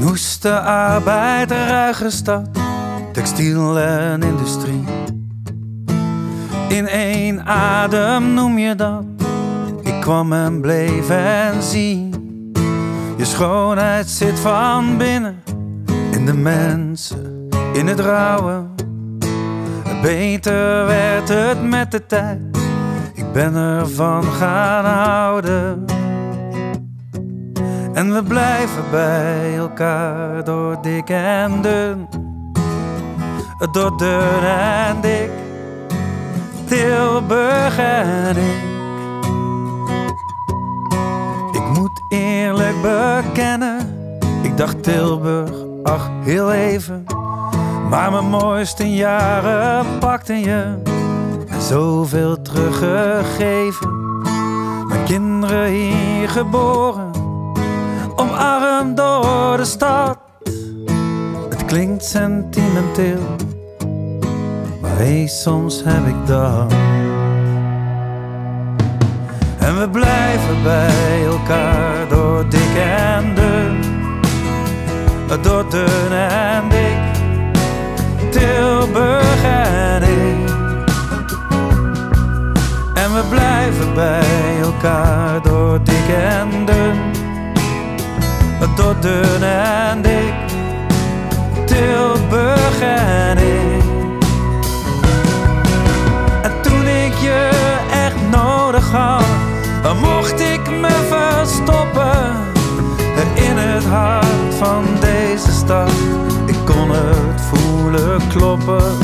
Woeste arbeid, ruige stad, textiel en industrie. In één adem noem je dat. Ik kwam en bleef en zie. Je schoonheid zit van binnen in de mensen, in het rouwen. Beter werd het met de tijd. Ik ben ervan gaan houden. En we blijven bij elkaar door dik en dun. Door dun en dik. Tilburg en ik. Ik moet eerlijk bekennen. Ik dacht Tilburg, ach heel even. Maar mijn mooiste jaren pakten je. En zoveel teruggegeven. Mijn kinderen hier geboren omarmd door de stad. Het klinkt sentimenteel, maar hé, soms heb ik dat. En we blijven bij elkaar door dik en dun, door dun en dik, Tilburg en ik. En we blijven bij elkaar door dik en dun door dun en dik, Tilburg en ik. En toen ik je echt nodig had, mocht ik me verstoppen in het hart van deze stad. Ik kon het voelen kloppen,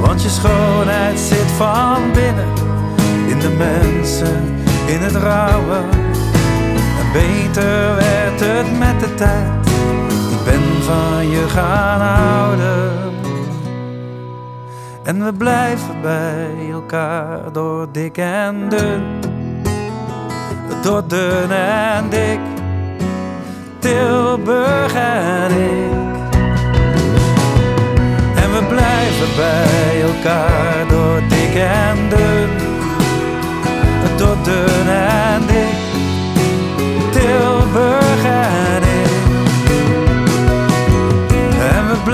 want je schoonheid zit van binnen in de mensen, in het rouwen. Beter werd het met de tijd. Ik ben van je gaan houden. En we blijven bij elkaar door dik en dun. Door dun en dik. Tilburg en ik. En we blijven bij elkaar door dik en dun. Door dun en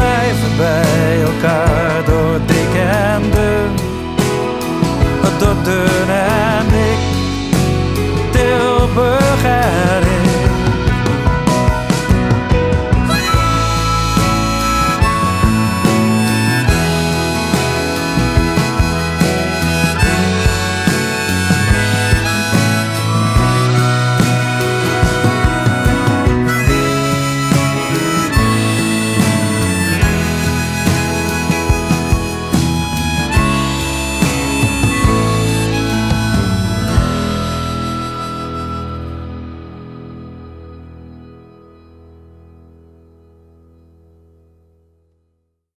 blijven bij elkaar door dik en dun. Door dun en